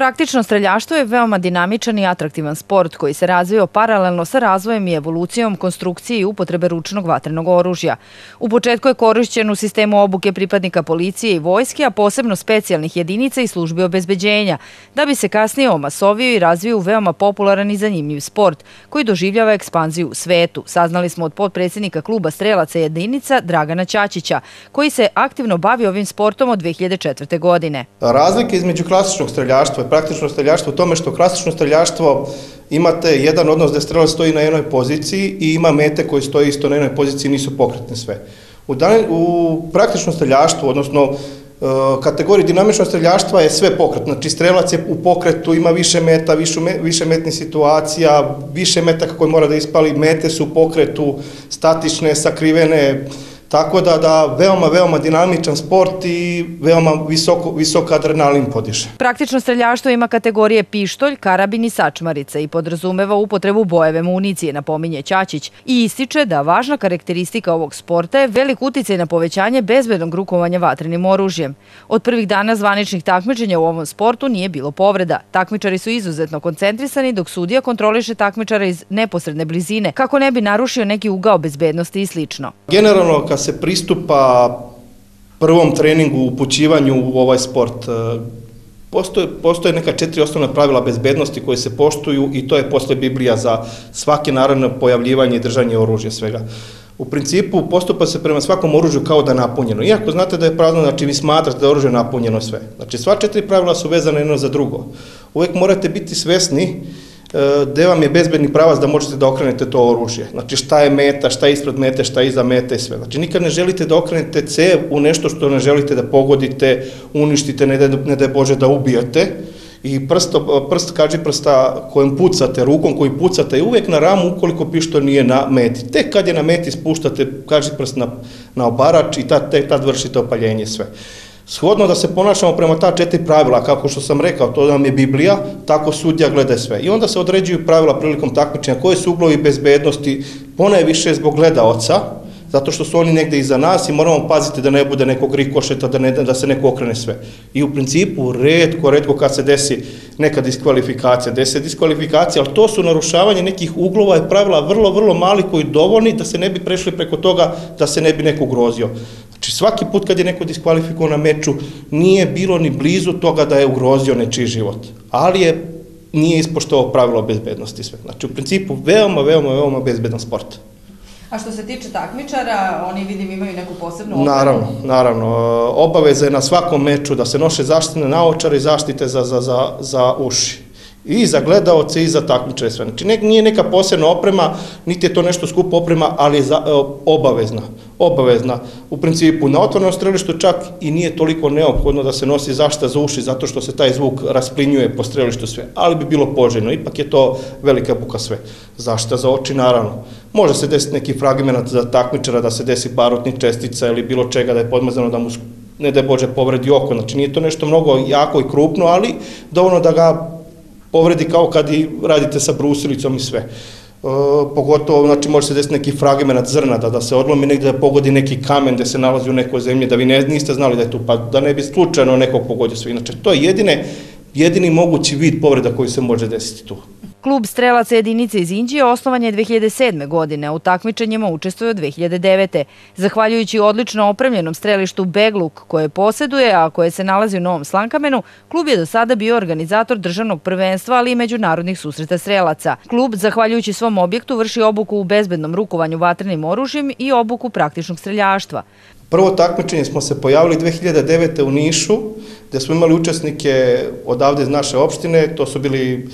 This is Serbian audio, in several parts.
Praktično streljaštvo je veoma dinamičan i atraktivan sport koji se razvio paralelno sa razvojem i evolucijom konstrukcije i upotrebe ručnog vatrenog oružja. U početku je korišćen u sistemu obuke pripadnika policije i vojske, a posebno specijalnih jedinica i službi obezbeđenja, da bi se kasnije omasovio i razvio u veoma popularan i zanimljiv sport, koji doživljava ekspanziju u svetu. Saznali smo od podpredsjednika kluba strelaca jedinica Dragana Ćačića, koji se aktivno bavi ovim sportom od 2004. godine. Razlike između klasičnog streljaštva praktično streljaštvo u tome što klasično streljaštvo imate jedan odnos da strelac stoji na jednoj poziciji i ima mete koje stoje isto na jednoj poziciji nisu pokretne sve. U, dan, u praktičnom streljaštvu, odnosno e, kategoriji dinamičnog streljaštva je sve pokretno. Znači strelac je u pokretu, ima više meta, više, više metnih situacija, više metaka koje mora da ispali, mete su u pokretu, statične, sakrivene, Tako da, da veoma, veoma dinamičan sport i veoma visoko, visok adrenalin podiže. Praktično streljaštvo ima kategorije pištolj, karabin i sačmarica i podrazumeva upotrebu bojeve municije, napominje Ćačić, i ističe da važna karakteristika ovog sporta je velik uticaj na povećanje bezbednog rukovanja vatrenim oružjem. Od prvih dana zvaničnih takmičenja u ovom sportu nije bilo povreda. Takmičari su izuzetno koncentrisani dok sudija kontroliše takmičara iz neposredne blizine, kako ne bi narušio neki ugao bezbednosti i slično. Generalno, kad se pristupa prvom treningu, upućivanju u ovaj sport, e, Postoje, postoje neka četiri osnovna pravila bezbednosti koje se poštuju i to je posle Biblija za svake naravno pojavljivanje i držanje oružja svega. U principu postupa se prema svakom oružju kao da je napunjeno. Iako znate da je prazno, znači vi smatrate da je oružje napunjeno sve. Znači sva četiri pravila su vezane jedno za drugo. Uvek morate biti svesni gde vam je bezbedni pravac da možete da okrenete to oružje. Znači šta je meta, šta je ispred mete, šta je iza mete i sve. Znači nikad ne želite da okrenete cev u nešto što ne želite da pogodite, uništite, ne da, ne je Bože da ubijate. I prst, prst kaži prsta kojim pucate, rukom koji pucate je uvek na ramu ukoliko pištolj nije na meti. Tek kad je na meti spuštate kaži prst na, na obarač i tad, tek tad vršite opaljenje sve. Shodno da se ponašamo prema ta četiri pravila, kako što sam rekao, to nam je Biblija, tako sudja gleda sve. I onda se određuju pravila prilikom takmičenja, koje su uglovi bezbednosti, pone više zbog gledaoca, zato što su oni negde iza nas i moramo paziti da ne bude nekog rikošeta, da, ne, da se neko okrene sve. I u principu, redko, redko kad se desi neka diskvalifikacija, desi diskvalifikacija, ali to su narušavanje nekih uglova i pravila vrlo, vrlo mali koji dovoljni da se ne bi prešli preko toga da se ne bi neko ugrozio. Znači svaki put kad je neko diskvalifikovan na meču nije bilo ni blizu toga da je ugrozio nečiji život, ali je nije ispoštovao pravilo bezbednosti sve. Znači u principu veoma, veoma, veoma bezbedan sport. A što se tiče takmičara, oni vidim imaju neku posebnu opremu? Naravno, naravno. Obaveza je na svakom meču da se noše zaštitne naočare i zaštite za, za, za, za uši i za gledaoce i za takmičare sve. Znači, nije neka posebna oprema, niti je to nešto skupo oprema, ali je e, obavezna. Obavezna. U principu, na otvornom strelištu čak i nije toliko neophodno da se nosi zašta za uši, zato što se taj zvuk rasplinjuje po strelištu sve, ali bi bilo poželjno. Ipak je to velika buka sve. Zašta za oči, naravno. Može se desiti neki fragment za takmičara, da se desi barutnih čestica ili bilo čega da je podmazano da mu ne da Bože povredi oko, znači nije to nešto mnogo jako i krupno, ali dovoljno da ga povredi kao kad i radite sa brusilicom i sve. E, pogotovo, znači, može se desiti neki fragment zrna, da, da se odlomi negde da pogodi neki kamen da se nalazi u nekoj zemlji, da vi ne, niste znali da je tu, pa da ne bi slučajno nekog pogodio sve. Inače, to je jedine, jedini mogući vid povreda koji se može desiti tu. Klub strelaca jedinice iz Inđije osnovan je 2007. godine, a u takmičenjima učestvuje od 2009. Zahvaljujući odlično opremljenom strelištu Begluk koje poseduje, a koje se nalazi u Novom Slankamenu, klub je do sada bio organizator državnog prvenstva, ali i međunarodnih susreta strelaca. Klub, zahvaljujući svom objektu, vrši obuku u bezbednom rukovanju vatrenim oružjem i obuku praktičnog streljaštva. Prvo takmičenje smo se pojavili 2009. u Nišu, gde smo imali učesnike odavde iz naše opštine, to su bili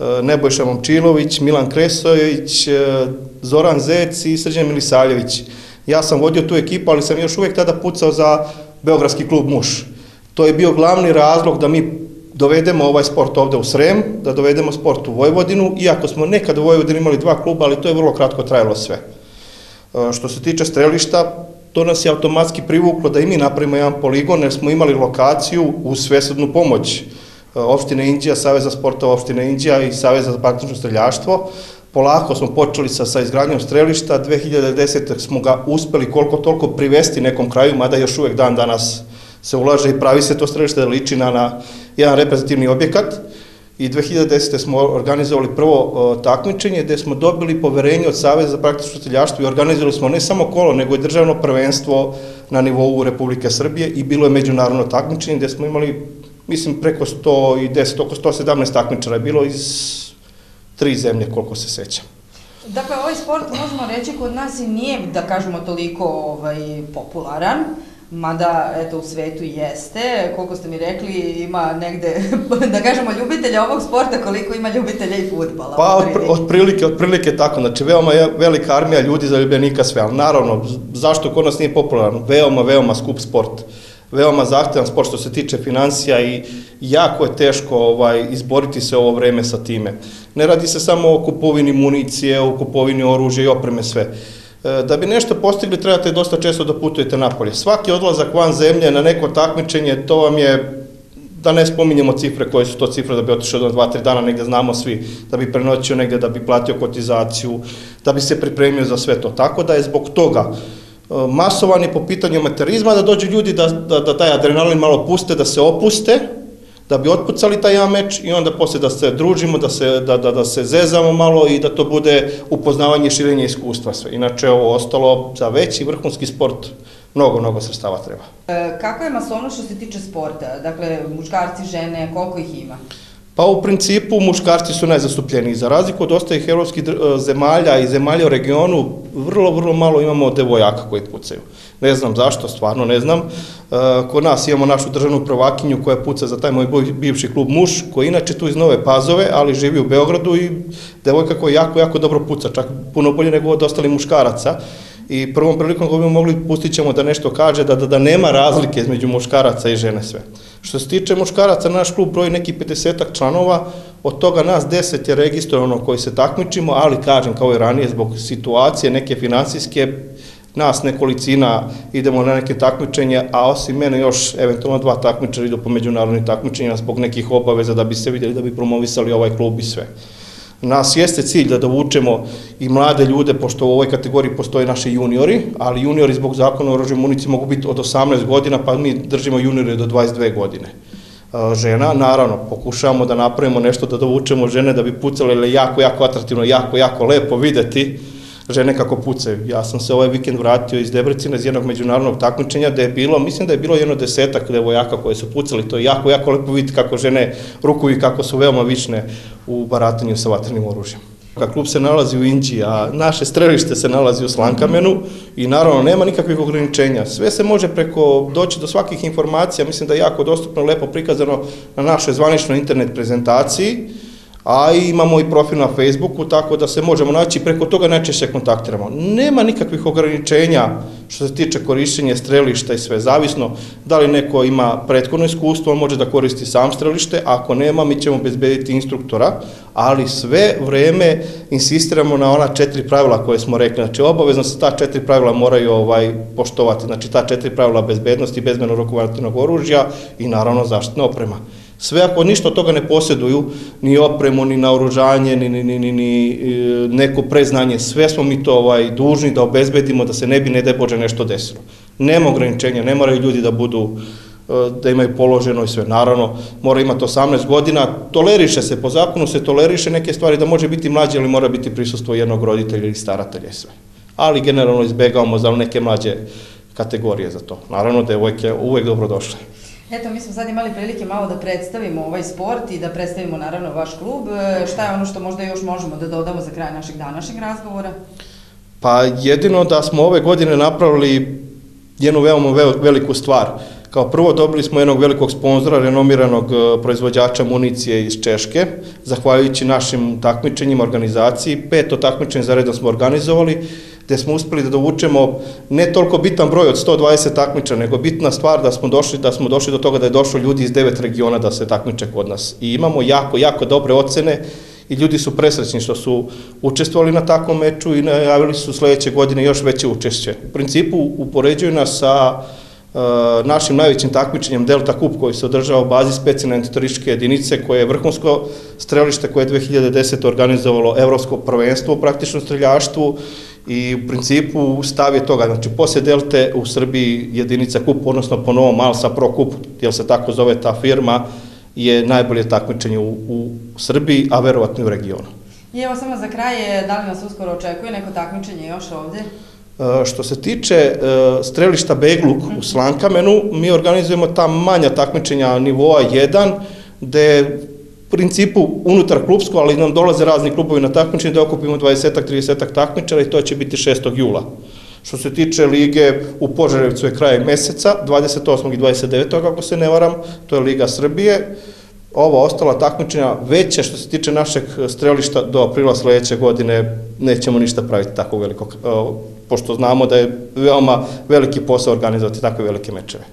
E, Nebojša Momčilović, Milan Kresović, e, Zoran Zec i Srđan Milisavljević. Ja sam vodio tu ekipu, ali sam još uvek tada pucao za Beogradski klub Muš. To je bio glavni razlog da mi dovedemo ovaj sport ovde u Srem, da dovedemo sport u Vojvodinu, iako smo nekad u Vojvodini imali dva kluba, ali to je vrlo kratko trajalo sve. E, što se tiče strelišta, to nas je automatski privuklo da i mi napravimo jedan poligon, jer smo imali lokaciju u svesodnu pomoć opštine Indija, Saveza sportova opštine Indija i Saveza za praktično streljaštvo. Polako smo počeli sa, sa izgradnjom strelišta, 2010. smo ga uspeli koliko toliko privesti nekom kraju, mada još uvek dan danas se ulaže i pravi se to strelište da liči na, na jedan reprezentativni objekat. I 2010. smo organizovali prvo takmičenje gde smo dobili poverenje od Saveza za praktično streljaštvo i organizovali smo ne samo kolo, nego i državno prvenstvo na nivou Republike Srbije i bilo je međunarodno takmičenje gde smo imali, mislim, preko 110, oko 117 takmičara je bilo iz tri zemlje, koliko se sećam. Dakle, ovaj sport, možemo reći, kod nas i nije, da kažemo, toliko ovaj, popularan. Mada, eto, u svetu jeste, koliko ste mi rekli, ima negde, da kažemo, ljubitelja ovog sporta, koliko ima ljubitelja i futbala. Pa, otprilike, otprilike tako, znači, veoma je velika armija ljudi za ljubljenika sve, ali naravno, zašto kod nas nije popularan? Veoma, veoma skup sport. Veoma zahtevan sport što se tiče financija i jako je teško ovaj, izboriti se ovo vreme sa time. Ne radi se samo o kupovini municije, o kupovini oružja i opreme sve da bi nešto postigli trebate dosta često da putujete napolje. Svaki odlazak van zemlje na neko takmičenje, to vam je da ne spominjemo cifre koje su to cifre da bi otišao do 2-3 dana negde znamo svi, da bi prenoćio negde, da bi platio kotizaciju, da bi se pripremio za sve to. Tako da je zbog toga e, masovani po pitanju materizma da dođu ljudi da, da, da taj adrenalin malo puste, da se opuste, da bi otpucali taj jedan meč i onda posle da se družimo, da se, da, da, da se zezamo malo i da to bude upoznavanje i širenje iskustva sve. Inače, ovo ostalo za veći vrhunski sport mnogo, mnogo sredstava treba. E, kako je masovno što se tiče sporta? Dakle, muškarci, žene, koliko ih ima? Pa u principu muškarci su najzastupljeniji. Za razliku od ostalih evropskih e, zemalja i zemalja u regionu, vrlo, vrlo malo imamo devojaka koji pucaju. Ne znam zašto, stvarno ne znam. E, kod nas imamo našu državnu prvakinju koja puca za taj moj bivši klub muš, koji inače tu iz Nove Pazove, ali živi u Beogradu i devojka koja jako, jako dobro puca, čak puno bolje nego od ostalih muškaraca i prvom prilikom koju bi mogli pustit ćemo da nešto kaže, da, da, da nema razlike između muškaraca i žene sve. Što se tiče muškaraca, naš klub broji neki 50 članova, od toga nas 10 je registrovano koji se takmičimo, ali kažem kao i ranije zbog situacije neke finansijske, nas nekolicina idemo na neke takmičenje, a osim mene još eventualno dva takmičara idu po međunarodnim takmičenjima zbog nekih obaveza da bi se vidjeli da bi promovisali ovaj klub i sve. Nas jeste cilj da dovučemo i mlade ljude, pošto u ovoj kategoriji postoje naši juniori, ali juniori zbog zakona o oružju munici mogu biti od 18 godina, pa mi držimo juniore do 22 godine. Žena, naravno, pokušavamo da napravimo nešto da dovučemo žene da bi pucale jako, jako atraktivno, jako, jako lepo videti, žene kako pucaju. Ja sam se ovaj vikend vratio iz Debrecina iz jednog međunarodnog takmičenja da je bilo, mislim da je bilo jedno desetak devojaka koje su pucali, to je jako, jako lepo vidjeti kako žene rukuju i kako su veoma vične u baratanju sa vatrenim oružjem. Klub se nalazi u Inđi, a naše strelište se nalazi u Slankamenu i naravno nema nikakvih ograničenja. Sve se može preko doći do svakih informacija, mislim da je jako dostupno, lepo prikazano na našoj zvaničnoj internet prezentaciji a imamo i profil na Facebooku, tako da se možemo naći. Preko toga najčešće kontaktiramo. Nema nikakvih ograničenja što se tiče korišćenja strelišta i sve, zavisno da li neko ima prethodno iskustvo, on može da koristi sam strelište, ako nema, mi ćemo bezbediti instruktora, ali sve vreme insistiramo na ona četiri pravila koje smo rekli, znači obavezno se ta četiri pravila moraju ovaj, poštovati, znači ta četiri pravila bezbednosti, bezbedno rukovatnog oružja i naravno zaštitna oprema. Sve ako ništa od toga ne posjeduju, ni opremu, ni naoružanje, ni, ni, ni, ni, ni e, neko preznanje, sve smo mi to ovaj, dužni da obezbedimo da se ne bi, ne daj Bože, nešto desilo. Nema ograničenja, ne moraju ljudi da budu e, da imaju položeno i sve. Naravno, mora imati 18 godina, toleriše se, po zakonu se toleriše neke stvari da može biti mlađe, ali mora biti prisustvo jednog roditelja ili staratelja i sve. Ali generalno izbegavamo za neke mlađe kategorije za to. Naravno, devojke uvek dobrodošle. Eto, mi smo sad imali prilike malo da predstavimo ovaj sport i da predstavimo naravno vaš klub. E, šta je ono što možda još možemo da dodamo za kraj našeg današnjeg razgovora? Pa jedino da smo ove godine napravili jednu veoma veliku stvar. Kao prvo dobili smo jednog velikog sponzora, renomiranog e, proizvođača municije iz Češke, zahvaljujući našim takmičenjima, organizaciji. Peto takmičenje za redom smo organizovali gde smo uspeli da dovučemo ne toliko bitan broj od 120 takmiča, nego bitna stvar da smo došli, da smo došli do toga da je došlo ljudi iz devet regiona da se takmiče kod nas. I imamo jako, jako dobre ocene i ljudi su presrećni što su učestvovali na takvom meču i najavili su sledeće godine još veće učešće. U principu upoređuju nas sa uh, našim najvećim takmičenjem Delta Kup koji se održava u bazi specijalne antiterorističke jedinice koje je vrhunsko strelište koje je 2010. organizovalo evropsko prvenstvo u praktičnom streljaštvu i u principu stav je toga, znači posle Delte u Srbiji jedinica kup, odnosno po novom Alsa Pro kup, jer se tako zove ta firma, je najbolje takmičenje u, u Srbiji, a verovatno i u regionu. I evo samo za kraj, da li nas uskoro očekuje neko takmičenje još ovde? E, Što se tiče e, strelišta Begluk u Slankamenu, mi organizujemo ta manja takmičenja nivoa 1, gde principu unutar klubsko, ali nam dolaze razni klubovi na takmičenje, da okupimo 20-ak, 30-ak takmičara i to će biti 6. jula. Što se tiče lige u Požarevcu je kraj meseca, 28. i 29. ako se ne varam, to je Liga Srbije. Ova ostala takmičenja veća što se tiče našeg strelišta do aprila sledeće godine nećemo ništa praviti tako veliko, pošto znamo da je veoma veliki posao organizovati takve velike mečeve.